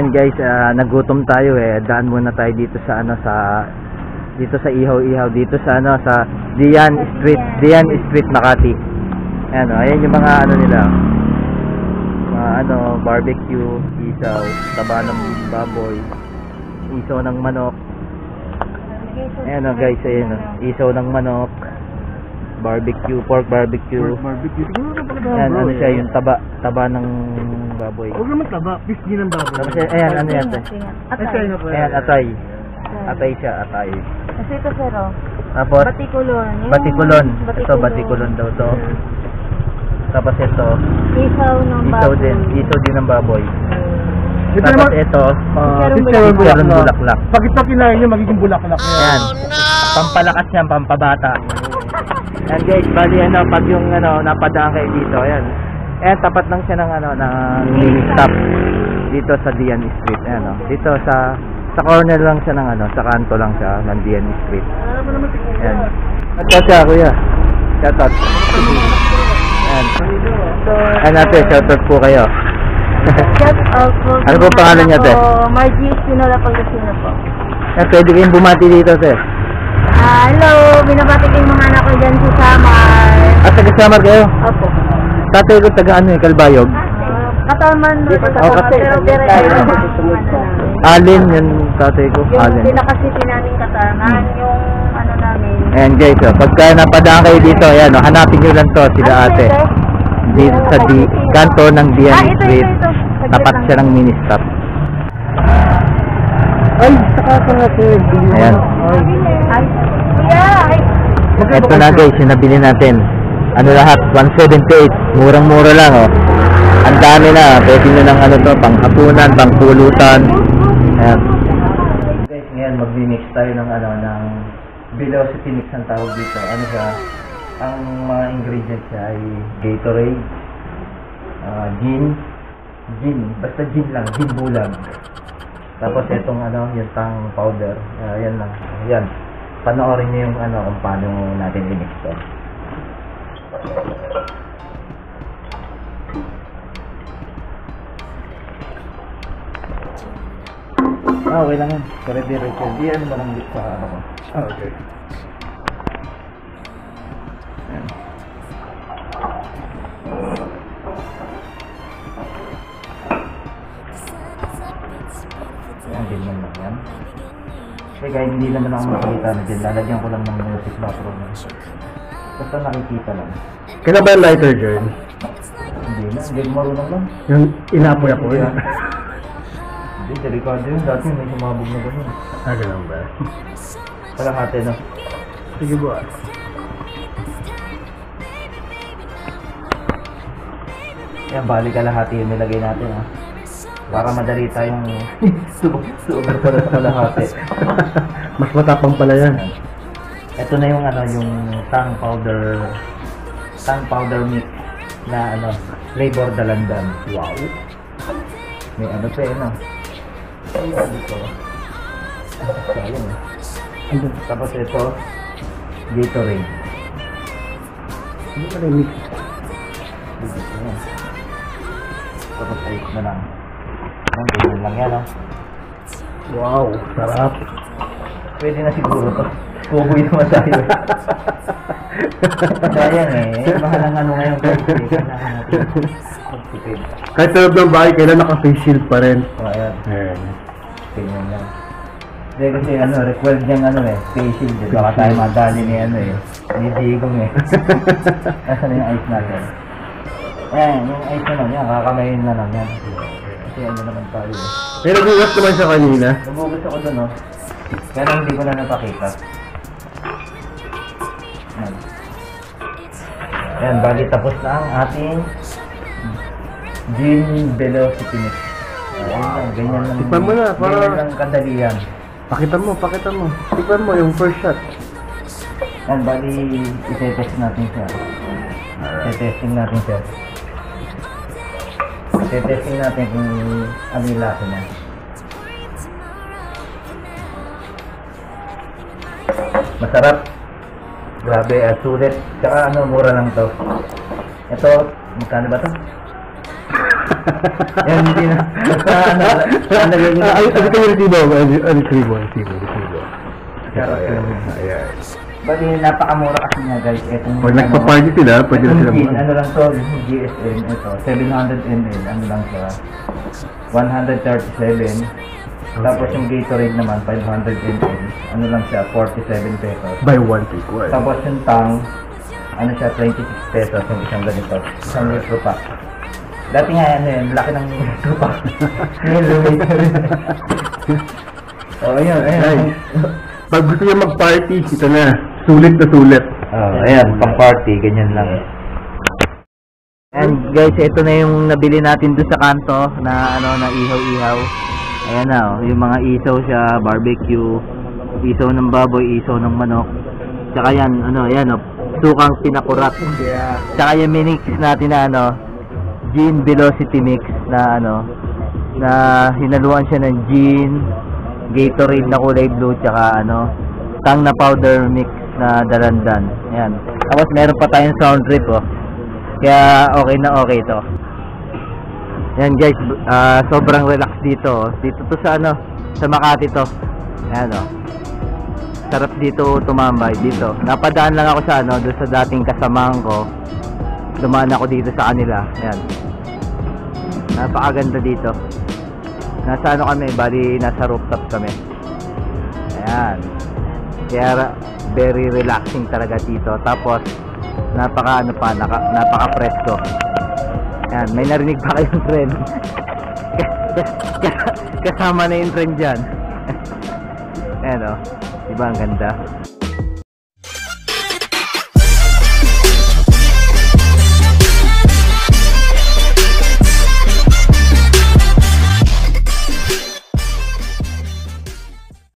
Ayan guys, ah, nagutom tayo eh. Daan muna tayo dito sa ano sa dito sa Ihaw-Ihaw dito sa ano sa Dian Street, Dian Street Makati. Ayan, oh, ayan yung mga ano nila. Mga ano, barbecue, isaw, taba ng baboy, isaw ng manok. Ayan oh, guys, ayan oh, isaw ng manok, barbecue, pork barbecue. Barbecue. Na pala Ayan, ano siya, yung taba, taba ng baboy. Huwag naman taba. Fish din ang baboy. Tapos ayan, ano yan? te? Ay, siya na pala. Ayan, atay. Atay siya, atay. Kasi ito sir, oh. Tapos, Batikulon. Yung batikulon. Ito, batikulon daw to. Tapos ito, Isaw ng baboy. isaw din. Isaw din ng baboy. Ito Tapos naman, ito, ah, Chicharon bulaklak. bulaklak. Pag ito kinain nyo, magiging bulaklak. Ayan. Pampalakas yan, pampabata. Ayan guys, bali ano, pag yung ano, napadaan kayo dito, ayan. Ayan, tapat lang siya ng ano, ng mini stop. Dito sa Dian Street, ayan o. Dito sa, sa corner lang siya ng ano, sa kanto lang siya ng Dian Street. Ayan. At siya, kuya. Shoutout. Ayan. Ayan natin, shoutout po kayo. Shout out po. Ano po pangalan niya, te? Ako, Margie Sinola Pagkasino po. Ayan, pwede kayong bumati dito, sir. Ah, hello, binabati ko yung mga anak ko dyan sa Samar. At taga-samar kayo. Opo. Tatay ko taga ano eh, Kalbayog. Kataman doon sa Oh, kasi- pero dire yung Alin, yung tatay ko. yung Alin. pinaka-city namin Kataman, yung ano namin. Ayan guys, oh, pagka napadaan kayo dito, ayan, oh, hanapin nyo lang to, sila Ano ate. ito? Dito sa di, kanto ng Ah, Dian ito, Street. ito, ito. Saglit Tapat lang. siya ng mini stop. Ay, saka pa nga sir. Ayan. Ay, kuya, ay. Ito na guys, yung nabili natin. Ano lahat, 178. Murang-mura lang, oh. Ang dami na, pwede nyo ng ano to, pang hapunan, pang pulutan. Ayan. Guys, ngayon mag-mix tayo ng ano, ng velocity mix ang tawag dito. Ano siya? Ang mga ingredients niya ay Gatorade, ah, gin, gin, basta gin lang, gin bulag. Tapos itong ano, yung tang powder. Ah, yan lang. Yan. Panoorin niyo yung ano kung paano natin i-mix to. Ah, okay lang yan. Sorry, di Rachel. Di ano mo lang dito sa ano ko. Ah, okay. Ayan. Ayan, ganyan lang yan. Kasi kahit hindi naman ako makikita na dyan, lalagyan ko lang ng music background. Basta nakikita lang. Kailan ba yung lighter, Jern? Hindi na, hindi ko marunong lang. Yung inapoy-apoy? Hindi, delikado yun. Dati may sumabog na ganun. Ah, ganun ba? Kalahati na. Sige boss. Yan, bali kalahati yung nilagay natin ha. Para madali tayong super para sa kalahati. Mas matapang pala yan. Ito na yung ano, yung tang powder tang powder mix na ano, flavor dalandan. Wow. May ano pa eh, no? Ay, dito. Sayang. Tapos ito, Gatorade. Ano pala yung mix? Dito na. Tapos ice na lang. Ang ganyan lang yan, no? Wow, sarap. Pwede na siguro to. Kuboy naman tayo. Sayang eh. Mahal ang ano ngayon. Kailangan natin magtipid. Kahit sa loob ng bahay, kailan naka-face shield pa rin. O ayan. Ayan. Tingnan lang. Hindi kasi ano, required niyang ano eh, facial eh. Baka tayo madali ni ano eh. Ni Digong eh. Nasaan na yung ice natin? Ayan, yung ice naman yan, kakamayin na lang yan. Kasi ano naman tayo eh. May nagugas naman siya kanina. Nagugas ako dun oh. Pero hindi ko na napakita. Ayan, bali tapos na ang ating gin velocity mix. Ayan ganyan lang. Tikman mo na, para- Ganyan lang kadali yan. Pakita mo, pakita mo. Tikman mo yung first shot. Ayan, bali itetest natin siya. Itetesting natin siya. Itetesting natin kung ano yung lasa niya. Masarap. Grabe, at sulit. Tsaka ano, mura lang to. Ito, magkano ba to? Yan, hindi na. Basta ano, ano gagawin Ah, Ay, ano kayo resibo? Ano- resibo? Resibo, resibo. Ayan. Bali, napakamura kasi nga guys. Etong, Pag nagpa-party sila, pwede na Itong sila gin, ano lang to, yung GSM, ito, 700 ml, ano lang siya, 137. Tapos yung Gatorade naman, 500 ml, ano lang siya, 47 pesos. Buy one, take one. Tapos yung tang, ano siya, 26 pesos yung isang ganito, isang litro pa. Dati nga ano yun, laki ng litro pa. Ngayon, lumit na rin. Oh, ayun, ayun. Nice. Pag gusto niya mag-party, ito na. Sulit na sulit. Oh, ayan, pang party, ganyan lang. And guys, ito na yung nabili natin doon sa kanto na ano na ihaw-ihaw. Ayan na, oh, yung mga isaw siya, barbecue, isaw ng baboy, isaw ng manok. Tsaka yan, ano, ayan oh, sukang pinakurat. Tsaka yung minix natin na ano, gin velocity mix na ano, na hinaluan siya ng gin, Gatorade na kulay blue, tsaka ano, tang na powder mix na dalandan. Ayan. Tapos meron pa tayong sound trip oh. Kaya okay na okay to. Yan guys, ah, sobrang relax dito. Dito to sa ano, sa Makati to. Ayan oh. Sarap dito tumambay dito. Napadaan lang ako sa ano, doon sa dating kasamahan ko. Dumaan ako dito sa kanila. Ayan. Napakaganda dito. Nasa ano kami, bali nasa rooftop kami. Ayan. Kaya very relaxing talaga dito. Tapos napaka ano pa, naka, napaka presko. Ayan, may narinig pa kayong trend. Kasama na yung trend dyan. Ayan o, diba ang ganda?